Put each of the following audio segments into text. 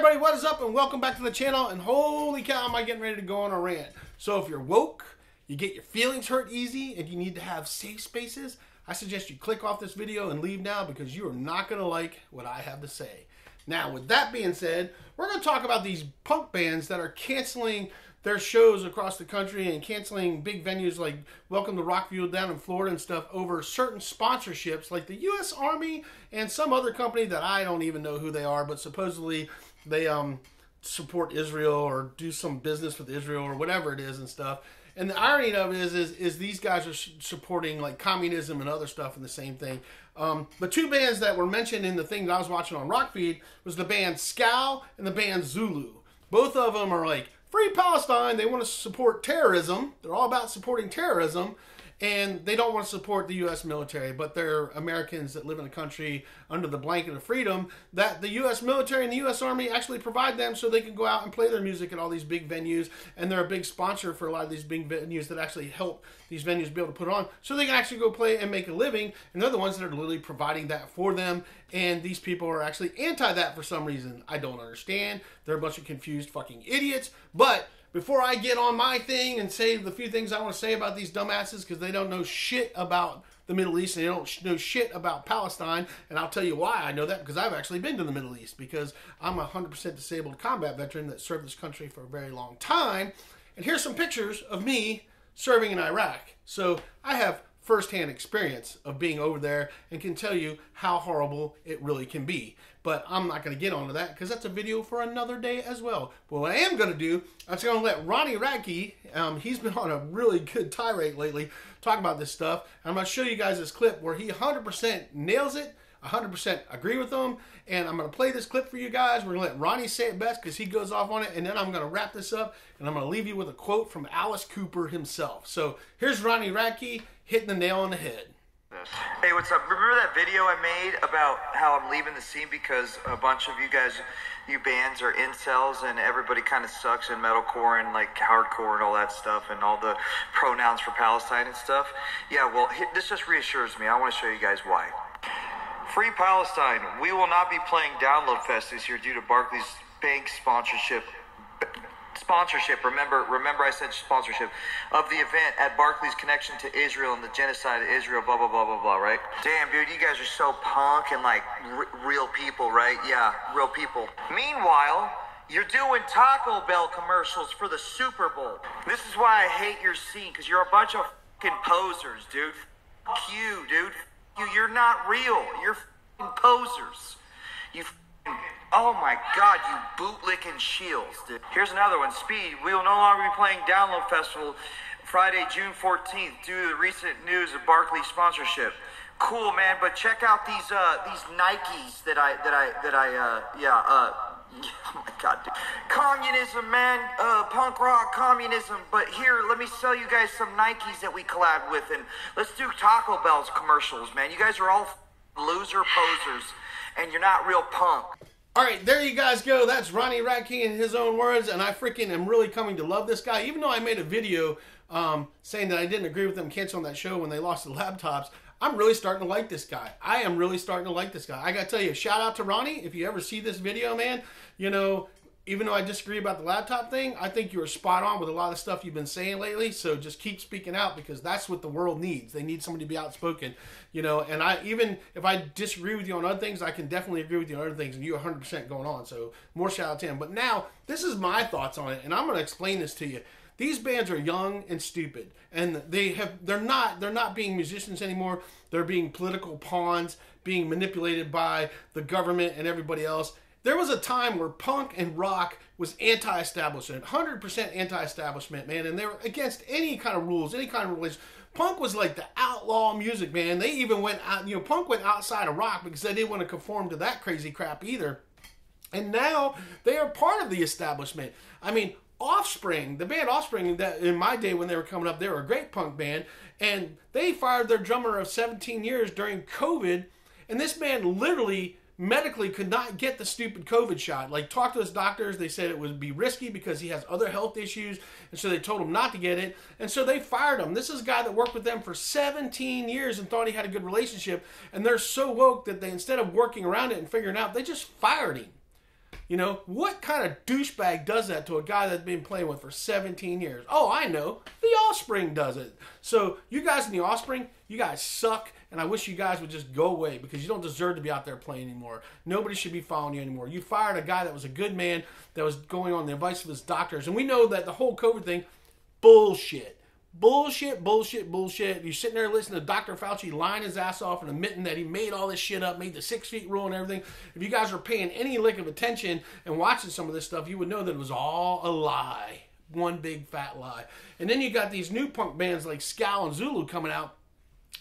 everybody, what is up and welcome back to the channel and holy cow am I getting ready to go on a rant. So if you're woke, you get your feelings hurt easy and you need to have safe spaces, I suggest you click off this video and leave now because you are not going to like what I have to say. Now with that being said, we're going to talk about these punk bands that are canceling their shows across the country and canceling big venues like Welcome to Rockville down in Florida and stuff over certain sponsorships like the U.S. Army and some other company that I don't even know who they are, but supposedly they um, support Israel or do some business with Israel or whatever it is and stuff. And the irony of it is, is, is these guys are supporting like communism and other stuff and the same thing. Um, the two bands that were mentioned in the thing that I was watching on Rockfeed was the band Scowl and the band Zulu. Both of them are like Free Palestine. They want to support terrorism. They're all about supporting terrorism and they don't want to support the U.S. military, but they're Americans that live in a country under the blanket of freedom that the U.S. military and the U.S. Army actually provide them so they can go out and play their music at all these big venues, and they're a big sponsor for a lot of these big venues that actually help these venues be able to put on so they can actually go play and make a living, and they're the ones that are literally providing that for them, and these people are actually anti that for some reason. I don't understand. They're a bunch of confused fucking idiots, but before I get on my thing and say the few things I want to say about these dumbasses because they don't know shit about the Middle East and they don't know shit about Palestine. And I'll tell you why I know that because I've actually been to the Middle East because I'm a 100% disabled combat veteran that served this country for a very long time. And here's some pictures of me serving in Iraq. So I have firsthand experience of being over there and can tell you how horrible it really can be. But I'm not going to get onto that because that's a video for another day as well. But what I am going to do, I'm just going to let Ronnie Radke, um, he's been on a really good tirade lately, talk about this stuff. I'm going to show you guys this clip where he 100% nails it 100% agree with them. And I'm going to play this clip for you guys. We're going to let Ronnie say it best because he goes off on it. And then I'm going to wrap this up and I'm going to leave you with a quote from Alice Cooper himself. So here's Ronnie Radke hitting the nail on the head. Hey, what's up? Remember that video I made about how I'm leaving the scene because a bunch of you guys, you bands are incels and everybody kind of sucks in metalcore and like hardcore and all that stuff and all the pronouns for Palestine and stuff? Yeah, well, this just reassures me. I want to show you guys why. Free Palestine. We will not be playing Download Fest this year due to Barclays Bank sponsorship. Sponsorship. Remember, remember, I said sponsorship of the event at Barclays' connection to Israel and the genocide of Israel. Blah blah blah blah blah. Right? Damn, dude, you guys are so punk and like r- real people, right? Yeah, real people. Meanwhile, you're doing Taco Bell commercials for the Super Bowl. This is why I hate your scene, because you're a bunch of fucking posers, dude. Fuck you, dude you. You're not real. You're fucking posers. You. Oh my God, you bootlicking shields. Dude. Here's another one. Speed. We will no longer be playing Download Festival Friday, June 14th, due to the recent news of Barclay sponsorship. Cool, man. But check out these uh, these Nikes that I that I that I uh, yeah uh Oh my god, dude. Communism, man. Uh, punk rock communism. But here, let me sell you guys some Nikes that we collabed with, and let's do Taco Bell's commercials, man. You guys are all loser posers, and you're not real punk. All right, there you guys go. That's Ronnie Radke in his own words, and I freaking am really coming to love this guy. Even though I made a video um, saying that I didn't agree with them canceling that show when they lost the laptops, I'm really starting to like this guy. I am really starting to like this guy. I got to tell you, shout out to Ronnie. If you ever see this video, man, you know, even though I disagree about the laptop thing, I think you are spot on with a lot of stuff you've been saying lately. So just keep speaking out because that's what the world needs. They need somebody to be outspoken, you know. And I even if I disagree with you on other things, I can definitely agree with you on other things, and you 100% going on. So more shout out to him. But now this is my thoughts on it, and I'm going to explain this to you. These bands are young and stupid, and they have they're not they're not being musicians anymore. They're being political pawns, being manipulated by the government and everybody else. There was a time where punk and rock was anti-establishment, 100% anti-establishment, man, and they were against any kind of rules, any kind of religion. Punk was like the outlaw music, man. They even went out, you know, punk went outside of rock because they didn't want to conform to that crazy crap either. And now they are part of the establishment. I mean, Offspring, the band Offspring, that in my day when they were coming up, they were a great punk band, and they fired their drummer of 17 years during COVID, and this man literally medically could not get the stupid COVID shot. Like, talked to his doctors, they said it would be risky because he has other health issues, and so they told him not to get it, and so they fired him. This is a guy that worked with them for 17 years and thought he had a good relationship, and they're so woke that they, instead of working around it and figuring out, they just fired him. You know, what kind of douchebag does that to a guy that's been playing with for 17 years? Oh, I know. The Offspring does it. So, you guys in the Offspring, you guys suck, and I wish you guys would just go away because you don't deserve to be out there playing anymore. Nobody should be following you anymore. You fired a guy that was a good man that was going on the advice of his doctors, and we know that the whole COVID thing, bullshit. Bullshit, bullshit, bullshit. You're sitting there listening to Dr. Fauci lying his ass off and admitting that he made all this shit up, made the six feet rule and everything. If you guys are paying any lick of attention and watching some of this stuff, you would know that it was all a lie. One big fat lie. And then you got these new punk bands like Scowl and Zulu coming out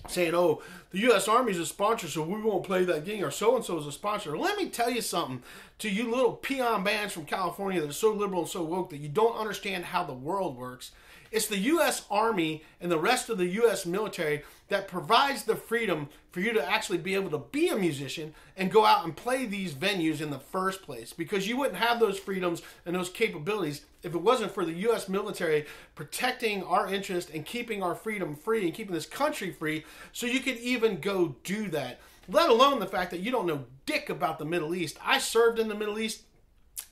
saying, oh, the U.S. Army is a sponsor, so we won't play that game, or so and so is a sponsor. Let me tell you something to you little peon bands from California that are so liberal and so woke that you don't understand how the world works. It's the U.S. Army and the rest of the U.S. military that provides the freedom for you to actually be able to be a musician and go out and play these venues in the first place because you wouldn't have those freedoms and those capabilities if it wasn't for the U.S. military protecting our interest and keeping our freedom free and keeping this country free so you could even go do that. Let alone the fact that you don't know dick about the Middle East. I served in the Middle East.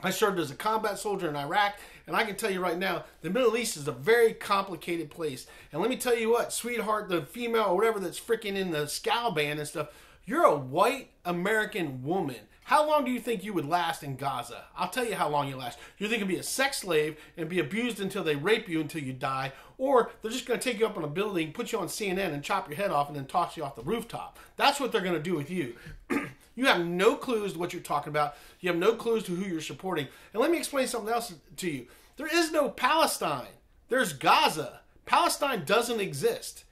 I served as a combat soldier in Iraq, and I can tell you right now, the Middle East is a very complicated place. And let me tell you what, sweetheart, the female or whatever that's freaking in the scowl band and stuff, you're a white American woman. How long do you think you would last in Gaza? I'll tell you how long you last. You're thinking be a sex slave and be abused until they rape you until you die, or they're just going to take you up on a building, put you on CNN, and chop your head off and then toss you off the rooftop. That's what they're going to do with you. you have no clues to what you're talking about. You have no clues to who you're supporting. And let me explain something else to you. There is no Palestine. There's Gaza. Palestine doesn't exist.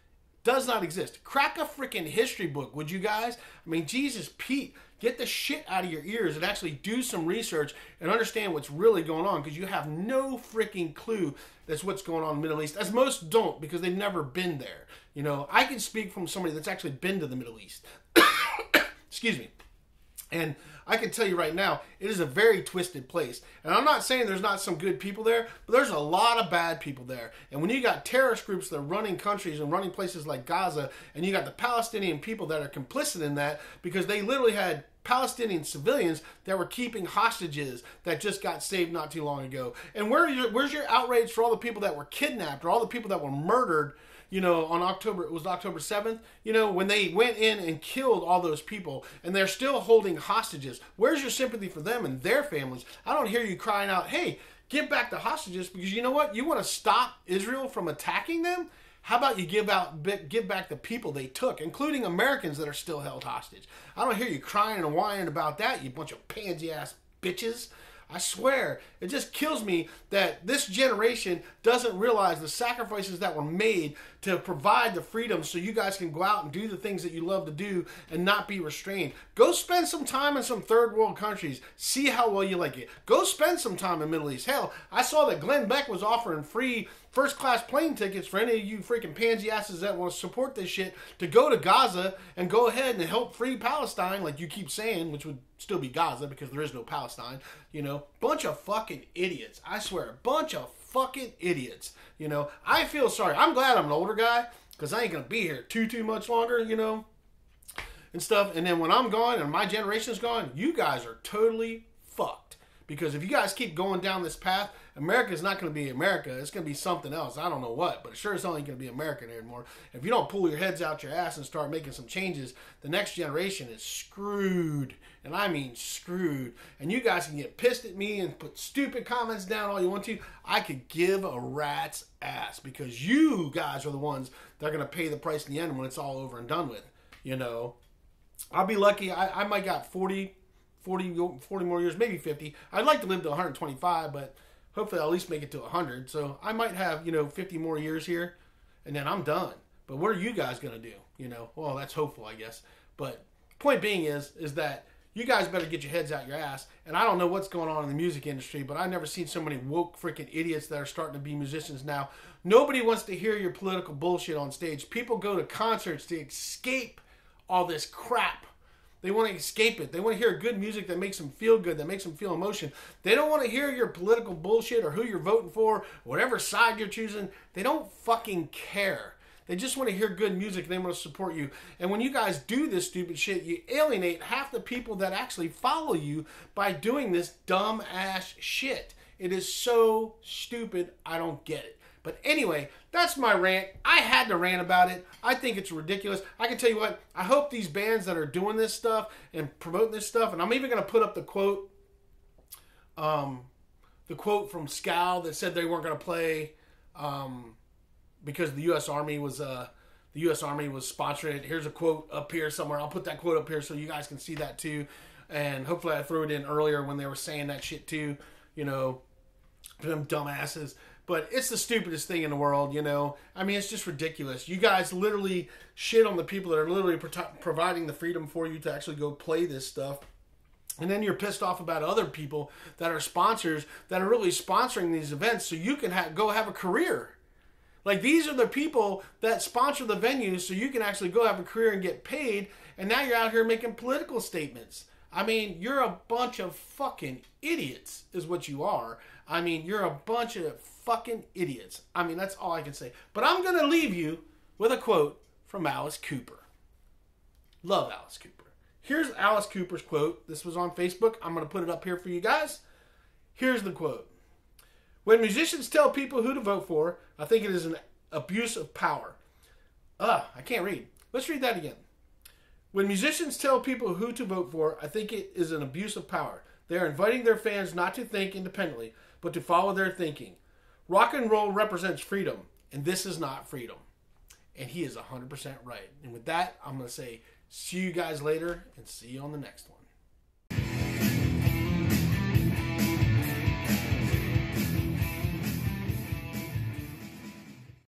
Does not exist. Crack a freaking history book, would you guys? I mean, Jesus, Pete, get the shit out of your ears and actually do some research and understand what's really going on because you have no freaking clue that's what's going on in the Middle East, as most don't because they've never been there. You know, I can speak from somebody that's actually been to the Middle East. Excuse me. And I can tell you right now, it is a very twisted place. And I'm not saying there's not some good people there, but there's a lot of bad people there. And when you got terrorist groups that are running countries and running places like Gaza, and you got the Palestinian people that are complicit in that because they literally had Palestinian civilians that were keeping hostages that just got saved not too long ago. And where your, where's your outrage for all the people that were kidnapped or all the people that were murdered you know, on October, it was October 7th, you know, when they went in and killed all those people and they're still holding hostages. Where's your sympathy for them and their families? I don't hear you crying out, hey, give back the hostages because you know what? You want to stop Israel from attacking them? How about you give out give back the people they took, including Americans that are still held hostage? I don't hear you crying and whining about that, you bunch of pansy ass bitches. I swear, it just kills me that this generation doesn't realize the sacrifices that were made to provide the freedom so you guys can go out and do the things that you love to do and not be restrained. Go spend some time in some third world countries. See how well you like it. Go spend some time in Middle East. Hell, I saw that Glenn Beck was offering free first class plane tickets for any of you freaking pansy asses that want to support this shit to go to Gaza and go ahead and help free Palestine, like you keep saying, which would still be Gaza because there is no Palestine. You know, bunch of fucking idiots. I swear, a bunch of fucking idiots. You know, I feel sorry. I'm glad I'm an older guy because I ain't gonna be here too too much longer. You know, and stuff. And then when I'm gone and my generation's gone, you guys are totally fucked. Because if you guys keep going down this path, America is not going to be America. It's going to be something else. I don't know what, but sure it's only going to be American anymore. If you don't pull your heads out your ass and start making some changes, the next generation is screwed. And I mean screwed. And you guys can get pissed at me and put stupid comments down all you want to. I could give a rat's ass because you guys are the ones that are going to pay the price in the end when it's all over and done with. You know, I'll be lucky. I, I might got 40 40, 40 more years, maybe 50. I'd like to live to 125, but hopefully I'll at least make it to 100. So I might have, you know, 50 more years here, and then I'm done. But what are you guys going to do? You know, well, that's hopeful, I guess. But point being is, is that you guys better get your heads out your ass. And I don't know what's going on in the music industry, but I've never seen so many woke freaking idiots that are starting to be musicians now. Nobody wants to hear your political bullshit on stage. People go to concerts to escape all this crap they want to escape it. They want to hear good music that makes them feel good, that makes them feel emotion. They don't want to hear your political bullshit or who you're voting for, whatever side you're choosing. They don't fucking care. They just want to hear good music. They want to support you. And when you guys do this stupid shit, you alienate half the people that actually follow you by doing this dumb ass shit. It is so stupid. I don't get it. But anyway, that's my rant. I had to rant about it. I think it's ridiculous. I can tell you what, I hope these bands that are doing this stuff and promoting this stuff, and I'm even going to put up the quote, um, the quote from Scowl that said they weren't going to play um, because the U.S. Army was uh, the U.S. Army was sponsoring it. Here's a quote up here somewhere. I'll put that quote up here so you guys can see that too. And hopefully I threw it in earlier when they were saying that shit too. You know, them dumbasses. But it's the stupidest thing in the world, you know. I mean, it's just ridiculous. You guys literally shit on the people that are literally pro- providing the freedom for you to actually go play this stuff. And then you're pissed off about other people that are sponsors that are really sponsoring these events so you can ha- go have a career. Like these are the people that sponsor the venues so you can actually go have a career and get paid. And now you're out here making political statements. I mean, you're a bunch of fucking idiots, is what you are. I mean, you're a bunch of fucking idiots. I mean, that's all I can say. But I'm going to leave you with a quote from Alice Cooper. Love Alice Cooper. Here's Alice Cooper's quote. This was on Facebook. I'm going to put it up here for you guys. Here's the quote When musicians tell people who to vote for, I think it is an abuse of power. Ugh, I can't read. Let's read that again. When musicians tell people who to vote for, I think it is an abuse of power. They are inviting their fans not to think independently, but to follow their thinking. Rock and roll represents freedom, and this is not freedom. And he is 100% right. And with that, I'm going to say, see you guys later and see you on the next one.